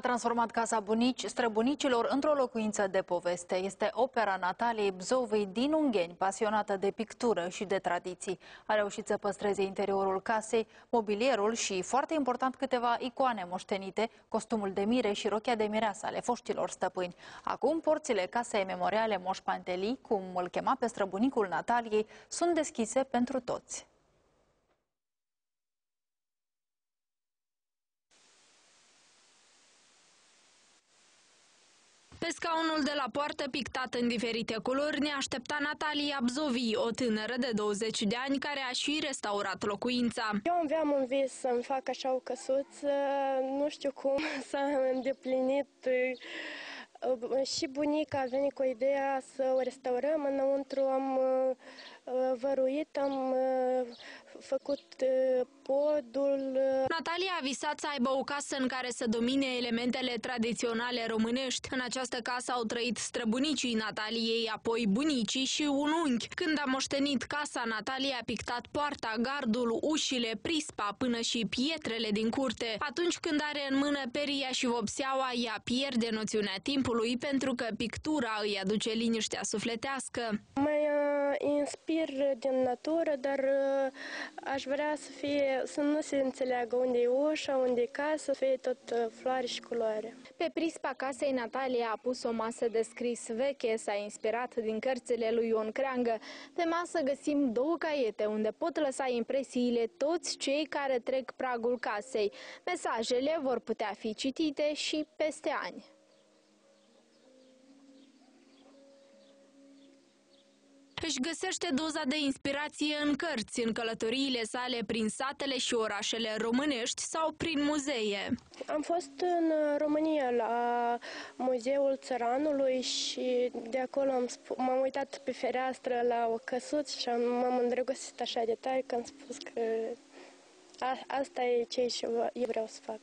A transformat casa bunici străbunicilor într-o locuință de poveste. Este opera Nataliei Bzovei din Ungheni, pasionată de pictură și de tradiții. A reușit să păstreze interiorul casei, mobilierul și, foarte important, câteva icoane moștenite, costumul de mire și rochia de mireasă ale foștilor stăpâni. Acum, porțile casei memoriale Moș Pantelii, cum îl chema pe străbunicul Nataliei, sunt deschise pentru toți. Pe scaunul de la poartă, pictat în diferite culori, ne aștepta Natalia Bzovi, o tânără de 20 de ani care a și restaurat locuința. Eu aveam un vis să-mi fac așa o căsuță, nu știu cum s-a îndeplinit și bunica a venit cu ideea să o restaurăm. Înăuntru am uh, văruit, am uh, făcut uh, podul. Natalia a visat să aibă o casă în care să domine elementele tradiționale românești. În această casă au trăit străbunicii Nataliei, apoi bunicii și un unchi. Când a moștenit casa, Natalia a pictat poarta, gardul, ușile, prispa, până și pietrele din curte. Atunci când are în mână peria și vopseaua, ea pierde noțiunea timpului pentru că pictura îi aduce liniștea sufletească. Mă inspir din natură, dar uh, aș vrea să fie, să nu se înțeleagă unde e ușa, unde e casa, să fie tot uh, floare și culoare. Pe prispa casei Natalia a pus o masă de scris veche, s-a inspirat din cărțile lui Ion Creangă. Pe masă găsim două caiete unde pot lăsa impresiile toți cei care trec pragul casei. Mesajele vor putea fi citite și peste ani. Își găsește doza de inspirație în cărți, în călătoriile sale prin satele și orașele românești sau prin muzee. Am fost în România la Muzeul Țăranului și de acolo m-am uitat pe fereastră la o căsuță și m-am îndrăgostit așa de tare că am spus că a, asta e ce eu vreau să fac.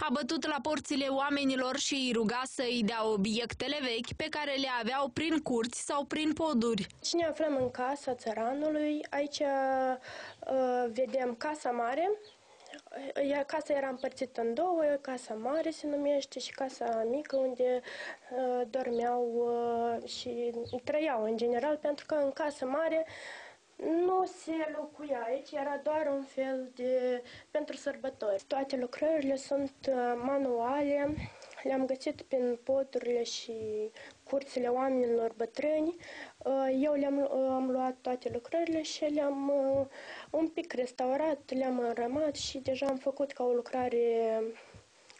A bătut la porțile oamenilor și îi ruga să îi dea obiectele vechi pe care le aveau prin curți sau prin poduri. Și ne aflăm în casa țăranului. Aici uh, vedem casa mare, iar casa era împărțită în două, casa mare se numește și casa mică unde uh, dormeau uh, și trăiau în general, pentru că în casa mare nu se locuia aici, era doar un fel de pentru sărbători. Toate lucrările sunt uh, manuale, le-am găsit prin podurile și curțile oamenilor bătrâni. Uh, eu le-am am luat toate lucrările și le-am uh, un pic restaurat, le-am înrămat și deja am făcut ca o lucrare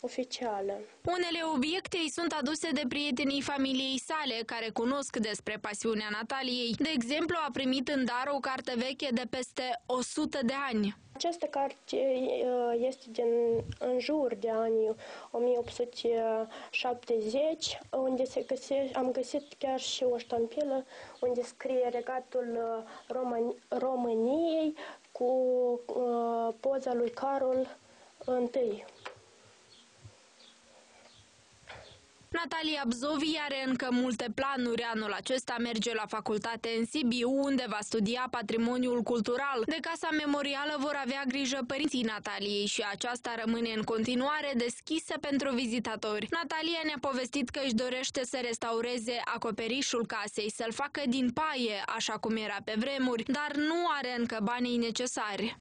oficială. Unele obiecte îi sunt aduse de prietenii familiei sale, care cunosc despre pasiunea Nataliei. De exemplu, a primit în dar o carte veche de peste 100 de ani. Această carte uh, este din în jur de anii 1870, unde se găse, am găsit chiar și o ștampilă unde scrie regatul uh, Români, României cu uh, poza lui Carol I. Natalia Bzovi are încă multe planuri. Anul acesta merge la facultate în Sibiu, unde va studia patrimoniul cultural. De casa memorială vor avea grijă părinții Nataliei și aceasta rămâne în continuare deschisă pentru vizitatori. Natalia ne-a povestit că își dorește să restaureze acoperișul casei, să-l facă din paie, așa cum era pe vremuri, dar nu are încă banii necesari.